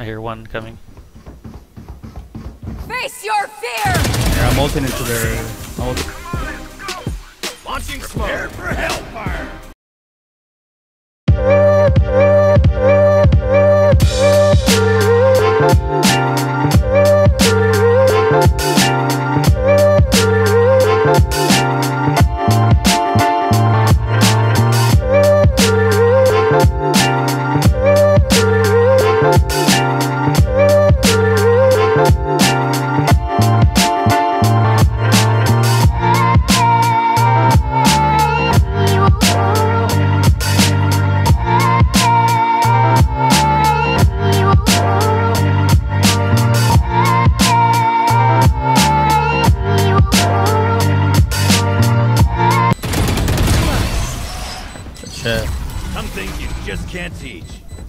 I hear one coming. Face your fear! Yeah, I'm ulting into their. I'm ulting- Launching smoke. Prepare for hellfire. Something Some things you just can't teach.